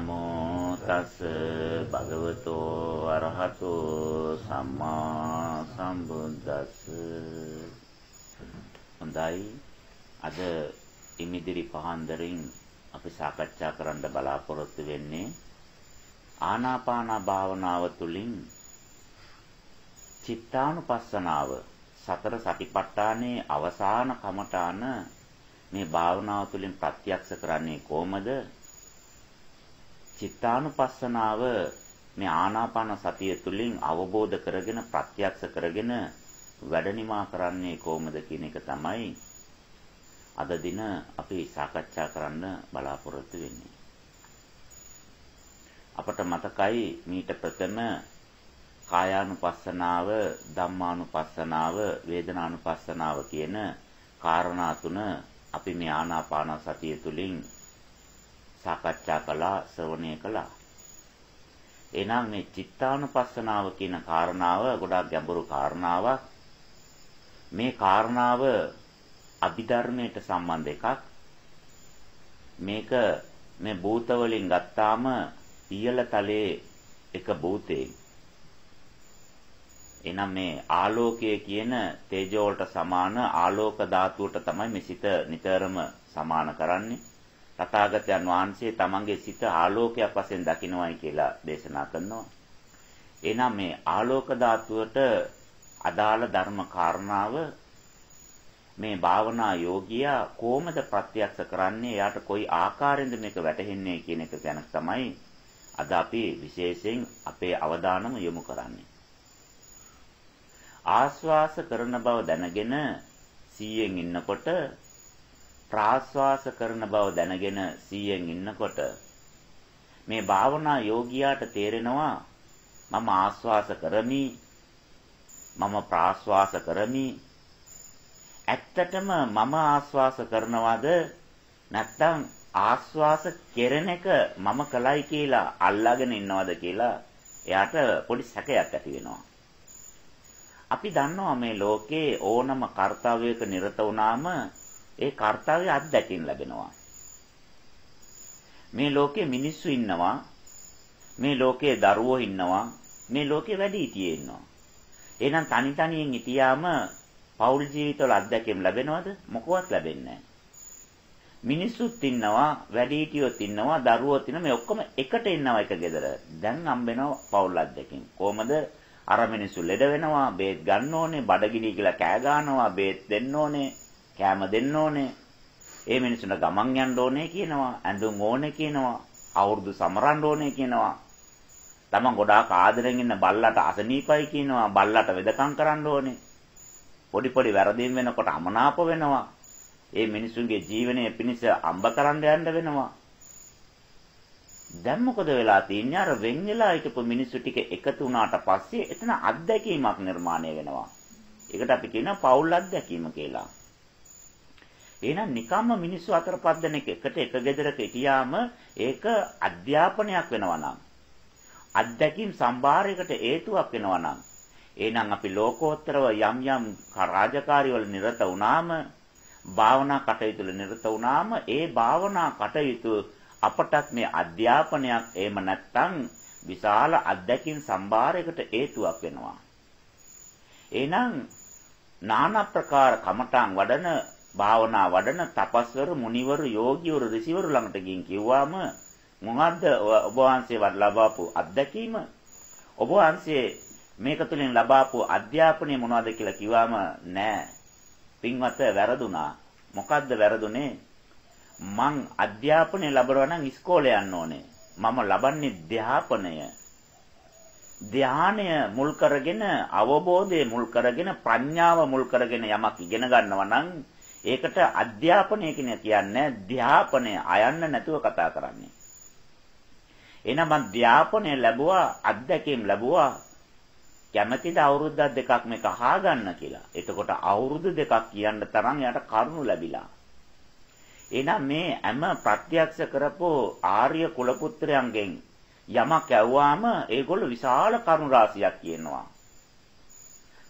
නමෝ තස් භගවතෝ අරහතෝ සම්මා සම්බුද්දස්ස. හොඳයි. අද ඉමිදිරි පහන්දරින් අපි සාකච්ඡා කරන්න බලාපොරොත්තු වෙන්නේ ආනාපාන භාවනාව තුළින් චිත්තානුපස්සනාව සතර සතිපට්ඨානයේ අවසාන කමඨාන මේ භාවනාව තුළින් ප්‍රත්‍යක්ෂ කරන්නේ කොහොමද? චිත්තානුපස්සනාව මේ ආනාපාන සතිය තුළින් අවබෝධ කරගෙන ප්‍රත්‍යක්ෂ කරගෙන වැඩනිමා කරන්නේ කොහොමද කියන එක තමයි අද දින අපි සාකච්ඡා කරන්න බලාපොරොත්තු වෙන්නේ. අපට මතකයි මීට ප්‍රථම කායානුපස්සනාව, ධම්මානුපස්සනාව, වේදනානුපස්සනාව කියන කාරණා තුන අපි මේ ආනාපාන සතිය තුළින් සාකච්ඡා කළා ශ්‍රවණය කළා. එහෙනම් මේ චිත්තානුපස්සනාව කියන කාරණාව ගොඩාක් ගැඹුරු කාරණාවක්. මේ කාරණාව අභිධර්මයට සම්බන්ධ එකක්. මේක මේ භූත වලින් ගත්තාම ඉහළ තලයේ එක භූතේ. එනම් මේ ආලෝකය කියන තේජෝ වලට සමාන ආලෝක ධාතුවට තමයි මේ සිත නිතරම සමාන කරන්නේ. තථාගතයන් වහන්සේ තමන්ගේ සිත ආලෝකයක් වශයෙන් දකිනවායි කියලා දේශනා කරනවා. එහෙනම් මේ ආලෝක ධාතුවට අදාළ ධර්ම කාරණාව මේ භාවනා යෝගියා කොහොමද ප්‍රත්‍යක්ෂ කරන්නේ? එයාට කොයි ආකාරයෙන්ද මේක වැටහෙන්නේ කියන එක ගැන තමයි අද අපි විශේෂයෙන් අපේ අවධානම යොමු කරන්නේ. ආස්වාස කරන බව දැනගෙන 100න් ඉන්නකොට ප්‍රාශ්වාස කරන බව දැනගෙන 100න් ඉන්නකොට මේ භාවනා යෝගියාට තේරෙනවා මම ආස්වාස කරමි මම ප්‍රාශ්වාස කරමි ඇත්තටම මම ආස්වාස කරනවද නැත්නම් ආස්වාස කෙරෙන එක මම කලයි කියලා අල්ලාගෙන ඉන්නවද කියලා එයාට පොඩි සැකයක් ඇති වෙනවා. අපි දන්නවා මේ ලෝකේ ඕනම කාර්යයක නිරත වුණාම ඒ කාර්යය අත්දැකීම් ලැබෙනවා. මේ ලෝකේ මිනිස්සු ඉන්නවා. මේ ලෝකේ දරුවෝ ඉන්නවා. මේ ලෝකේ වැඩිහිටියෝ ඉන්නවා. එහෙනම් තනි තනියෙන් හිටියාම පෞල් ජීවිතවල අත්දැකීම් ලැබෙනවද? මොකවත් ලැබෙන්නේ මිනිස්සුත් ඉන්නවා, වැඩිහිටියොත් ඉන්නවා, දරුවෝත් ඉන්නවා. මේ ඔක්කොම එකට ඉන්නවා එක ගෙදර. දැන් හම්බෙනවා පෞල් අත්දැකීම්. කොහමද? අර මිනිස්සු ලෙඩ වෙනවා, බේත් ගන්න ඕනේ, බඩගිනි කියලා කෑ ගන්නවා, බේත් දෙන්න ඕනේ. කෑම දෙන්න ඕනේ. ඒ මිනිසුන්ට ගමන් යන්න ඕනේ කියනවා. ඇඳුම් ඕනේ කියනවා. අවුරුදු සමරන්න ඕනේ කියනවා. තමන් ගොඩාක් ආදරෙන් ඉන්න බල්ලට අසනීපයි කියනවා. බල්ලට වෙදකම් කරන්න ඕනේ. පොඩි පොඩි වැරදීම් වෙනකොට අමනාප වෙනවා. ඒ මිනිසුන්ගේ ජීවනයේ පිණිස අම්බ කරන්න යන්න වෙනවා. දැන් මොකද වෙලා තියන්නේ අර වෙන් වෙලා හිටපු මිනිස්සු ටික එකතු වුණාට පස්සේ එතන අත්දැකීමක් නිර්මාණය වෙනවා. ඒකට අපි කියනවා පෞල් අත්දැකීම කියලා. එහෙනම් නිකම්ම මිනිස්සු අතර පස් දෙනෙක් එකට එක ගෙදරක හිටියාම ඒක අධ්‍යාපනයක් වෙනවා නම් අත්දැකීම් සම්භාරයකට හේතුවක් වෙනවා නම් එහෙනම් අපි ලෝකෝත්තරව යම් යම් රාජකාරී වල නිරත වුණාම භාවනා කටයුතු වල නිරත වුණාම ඒ භාවනා කටයුතු අපටත් මේ අධ්‍යාපනයක් එහෙම නැත්නම් විශාල අත්දැකීම් සම්භාරයකට හේතුවක් වෙනවා. එහෙනම් নানা ප්‍රකාර කමඨාන් වඩන භාවනා වඩන තපස්වරු මුනිවරු යෝගිවරු ඍෂිවරු ළඟට ගින් කිව්වාම මොකද්ද ඔබ වහන්සේ ලබාපු අත්දැකීම? ඔබ වහන්සේ මේක තුළින් ලබාපු අධ්‍යාපනය මොනවද කියලා කිව්වම නෑ. පින්වත වැරදුනා. මොකද්ද වැරදුනේ? මං අධ්‍යාපනය ලැබනවා නම් ඉස්කෝලේ යන්න ඕනේ. මම ලබන්නේ ධ්‍යාපනය. ධානය මුල් කරගෙන අවබෝධය මුල් කරගෙන ප්‍රඥාව මුල් කරගෙන යමක් ඉගෙන ගන්නවා නම් ඒකට අධ්‍යාපනය කියන කියන්නේ ධ්‍යාපනය අයන්න නැතුව කතා කරන්නේ. එහෙනම් ධ්‍යාපනය ලැබුවා අත්දැකීම් ලැබුවා කැමැතිද අවුරුද්දක් දෙකක් මේක අහගන්න කියලා. එතකොට අවුරුදු දෙකක් කියන්න තරම් යාට කරුණු ලැබිලා. එහෙනම් මේ හැම ප්‍රත්‍යක්ෂ කරපෝ ආර්ය කුලපුත්‍රයන්ගෙන් යමක් ඇව්වාම ඒගොල්ලෝ විශාල කරුණු රාශියක් කියනවා.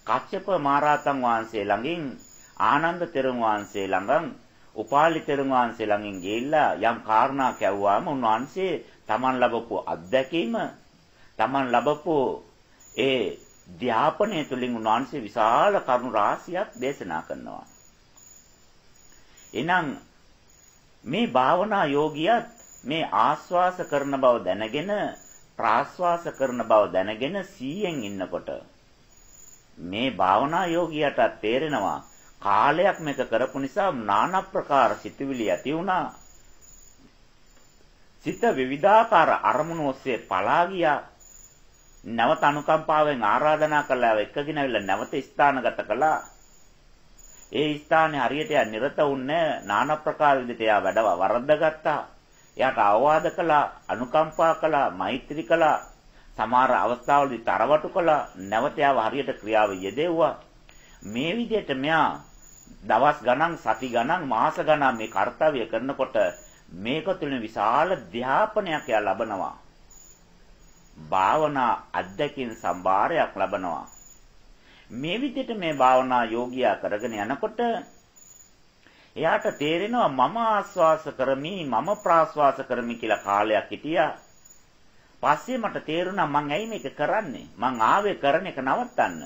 කච්චප මහරහතන් වහන්සේ ළඟින් ආනන්ද තෙරුන් වහන්සේ ළඟ උපාලි තෙරුන් වහන්සේ ළඟින් ගිහිල්ලා යම් කාරණා කැවුවාම උන්වහන්සේ Taman ලැබපු අත්දැකීම Taman ලැබපු ඒ ධ්‍යාපනය තුළින් උන්වහන්සේ විශාල කරුණු රාශියක් දේශනා කරනවා. එහෙනම් මේ භාවනා යෝගියත් මේ ආස්වාස කරන බව දැනගෙන ප්‍රාස්වාස කරන බව දැනගෙන සීයෙන් ඉන්නකොට මේ භාවනා යෝගියට තේරෙනවා කාලයක් මේක කරපු නිසා নানা ප්‍රකාර සිතුවිලි ඇති වුණා. සිත විවිධාකාර අරමුණු ඔස්සේ පලා ගියා. නැවත අනුකම්පාවෙන් ආරාධනා කළා එක්කගෙන ඇවිල්ලා නැවත ස්ථානගත කළා. ඒ ස්ථානේ හරියට යා නිරත වුණේ নানা ප්‍රකාර විදිහට යා වැඩ වරද්දගත්තා. එයාට අවවාද කළා, අනුකම්පා කළා, මෛත්‍රී කළා. සමහර අවස්ථාවලදී තරවටු කළා. නැවත යාව හරියට ක්‍රියාව යෙදෙව්වා. මේ විදිහට මෙයා දවස් ගණන්, සති ගණන්, මාස ගණන් මේ කාර්යය කරනකොට මේක තුළින් විශාල ධ්‍යාපනයක් එයා ලබනවා. භාවනා අධ්‍යක්ෂින් සම්භාරයක් ලබනවා. මේ විදිහට මේ භාවනා යෝගියා කරගෙන යනකොට එයාට තේරෙනවා මම ආස්වාස කරමි මම ප්‍රාස්වාස කරමි කියලා කාලයක් හිටියා. පස්සේ මට තේරුණා මං ඇයි මේක කරන්නේ? මං ආවේ කරන එක නවත්තන්න.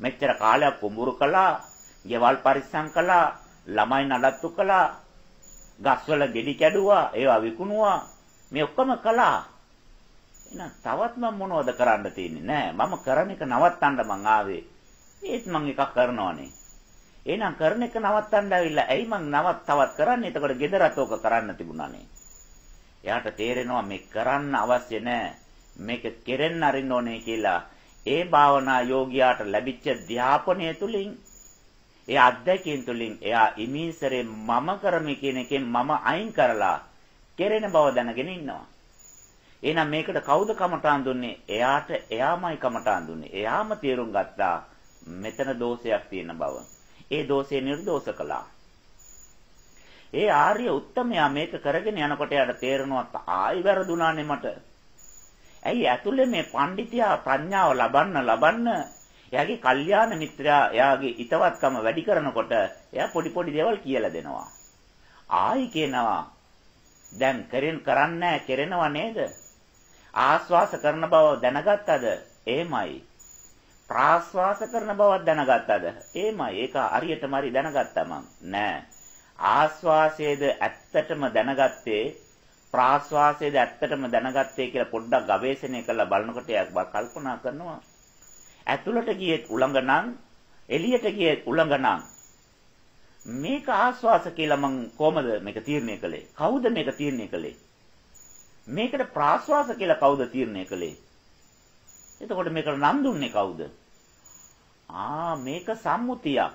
මෙච්චර කාලයක් කුඹුරු කළා, ගෙවල් පරිස්සම් කළා, ළමයි නඩත්තු කළා, ගස්වල ගෙඩි කැඩුවා, ඒවා විකුණුවා. මේ ඔක්කොම කළා. එහෙනම් තවත් මම මොනවද කරන්න තියෙන්නේ? නෑ මම කරන එක නවත්තන්න මං ආවේ. ඒත් මං එකක් කරනවනේ. එහෙනම් කරන එක නවත්තන්න ඇවිල්ලා ඇයි මං නවත් තවත් කරන්නේ? එතකොට gedarat ඕක කරන්න තිබුණානේ. එයාට තේරෙනවා මේ කරන්න අවශ්‍ය නැහැ. මේක කෙරෙන්න අරින්න ඕනේ කියලා. ඒ භාවනා යෝගියාට ලැබිච්ච ධ්‍යාපනය තුලින් ඒ අත්දැකීම් තුලින් එයා ඉමීසරේ මම කරමි කියන එකෙන් මම අයින් කරලා කෙරෙන බව දැනගෙන ඉන්නවා. එහෙනම් මේකට කවුද කමටහන් දුන්නේ? එයාට එයාමයි කමටහන් දුන්නේ. එයාම තේරුම් ගත්තා මෙතන දෝෂයක් තියෙන බව. ඒ දෝෂය නිර්දෝෂ කළා. ඒ ආර්ය උත්තමයා මේක කරගෙන යනකොට යාට තේරෙනවා ආයි වැරදුනානේ මට. ඇයි ඇතුලේ මේ පඬිතියා ප්‍රඥාව ලබන්න ලබන්න එයාගේ කල්යාණ මිත්‍රයා එයාගේ ිතවත්කම වැඩි කරනකොට එයා පොඩි පොඩි දේවල් කියලා දෙනවා. ආයි කියනවා දැන් කරෙන් කරන්නේ කෙරෙනව නේද? ආස්වාස කරන බව දැනගත්තද? එහෙමයි. ප්‍රාස්වාස කරන බවක් දැනගත්තද? එහෙමයි. ඒක හරියටම හරි දැනගත්තා මං. නෑ. ආස්වාසයේද ඇත්තටම දැනගත්තේ ප්‍රාස්වාසයේද ඇත්තටම දැනගත්තේ කියලා පොඩ්ඩක් ගවේෂණය කරලා බලනකොට එයා කල්පනා කරනවා. ඇතුළට ගියෙත් උලංගනං එළියට ගියෙත් උලංගනං මේක ආස්වාස කියලා මං කොහමද මේක තීරණය කළේ? කවුද මේක තීරණය කළේ? මේකට ප්‍රාස්වාස කියලා කවුද තීරණය කළේ? එතකොට මේකට නම් දුන්නේ කවුද? ආ මේක සම්මුතියක්.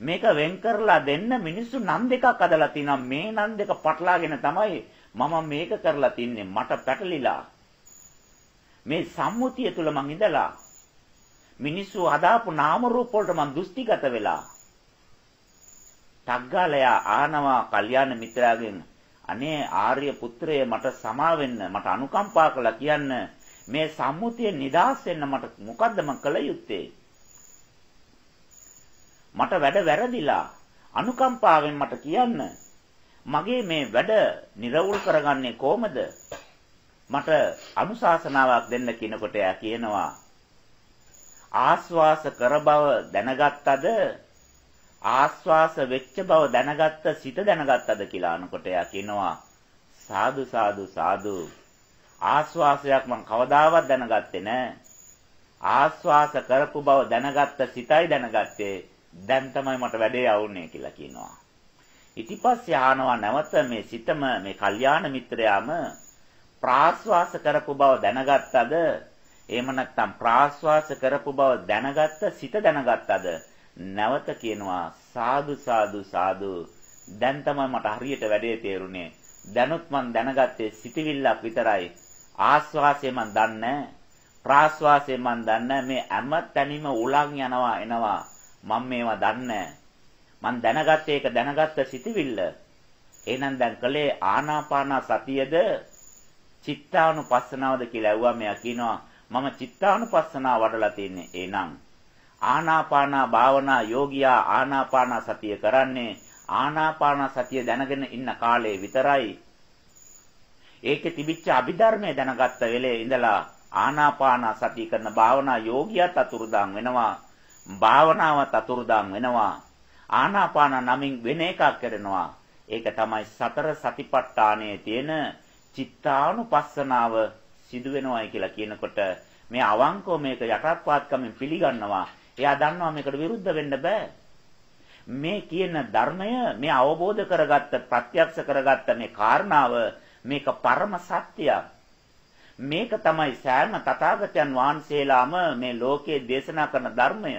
මේක වෙන් කරලා දෙන්න මිනිස්සු නම් දෙකක් අදලා තිනවා. මේ නම් දෙක පටලාගෙන තමයි මම මේක කරලා තින්නේ. මට පැටලිලා. මේ සම්මුතිය තුල මං ඉඳලා මිනිස්සු හදාපු නාම රූප වලට මං දෘෂ්ටිගත වෙලා. ටග්ගාලයා ආනවා කල්යාණ මිත්‍රාගෙන් අනේ ආර්ය පුත්‍රය මට සමා වෙන්න මට අනුකම්පා කළා කියන්න. මේ සම්මුතිය නිදාස් වෙන්න මට මොකද්ද මම කළ යුත්තේ? මට වැඩ වැරදිලා අනුකම්පාවෙන් මට කියන්න. මගේ මේ වැඩ නිර්වුල් කරගන්නේ කොහමද? මට අනුශාසනාවක් දෙන්න කියනකොට එයා කියනවා ආස්වාස කර බව දැනගත්තද ආස්වාස වෙච්ච බව දැනගත්ත සිත දැනගත්තද කියලා අනකොට එයා කියනවා සාදු සාදු සාදු ආස්වාසයක් මම කවදාවත් දැනගත්තේ නැහැ. ආස්වාස කරපු බව දැනගත්ත සිතයි දැනගත්තේ. දැන් තමයි මට වැඩේ આવුනේ කියලා කියනවා. ඊටිපස්සේ ආනවා නැවත මේ සිතම මේ කල්යාණ මිත්‍රයාම ප්‍රාස්වාස කරපු බව දැනගත්තද? එහෙම නැත්නම් ප්‍රාස්වාස කරපු බව දැනගත්ත සිත දැනගත්තද? නැවත කියනවා සාදු සාදු සාදු. දැන් තමයි මට හරියට වැඩේ තේරුනේ. දැනුත් මං දැනගත්තේ සිතවිල්ලක් විතරයි. ආස්වාසය මන් දන්නේ ප්‍රාස්වාසය මන් දන්නේ මේ හැම තැනීම උලන් යනවා එනවා. මම මේවා දන්නේ මන් දැනගත්තේ ඒක දැනගත්ත සිටිවිල්ල. එහෙනම් දැන් කලේ ආනාපාන සතියද? චිත්තානුපස්සනාවද කියලා ඇහුවා මෙයා කියනවා. මම චිත්තානුපස්සනාව වඩලා තින්නේ එහෙනම් ආනාපාන භාවනා යෝගියා ආනාපාන සතිය කරන්නේ ආනාපාන සතිය දැනගෙන ඉන්න කාලේ විතරයි. ඒකේ තිබිච්ච අභිධර්මය දැනගත්ත වෙලේ ඉඳලා ආනාපාන සතිය කරන භාවනා යෝගියත් අතුරුදාන් වෙනවා. භාවනාවත් අතුරුදාන් වෙනවා. ආනාපාන නමින් වෙන එකක් කරනවා. ඒක තමයි සතර සතිපට්ඨානයේ තියෙන චිත්තානුපස්සනාව. සිදු වෙනවයි කියලා කියනකොට මේ අවංකව මේක යටත්පාත්කමින් පිළිගන්නවා. එයා දන්නවා මේකට විරුද්ධ වෙන්න බෑ. මේ කියන ධර්මය මේ අවබෝධ කරගත්ත ප්‍රත්‍යක්ෂ කරගත්ත මේ කාරණාව මේක පරම සත්‍යයක්. මේක තමයි සෑම තථාගතයන් වහන්සේලාම මේ ලෝකයේ දේශනා කරන ධර්මය.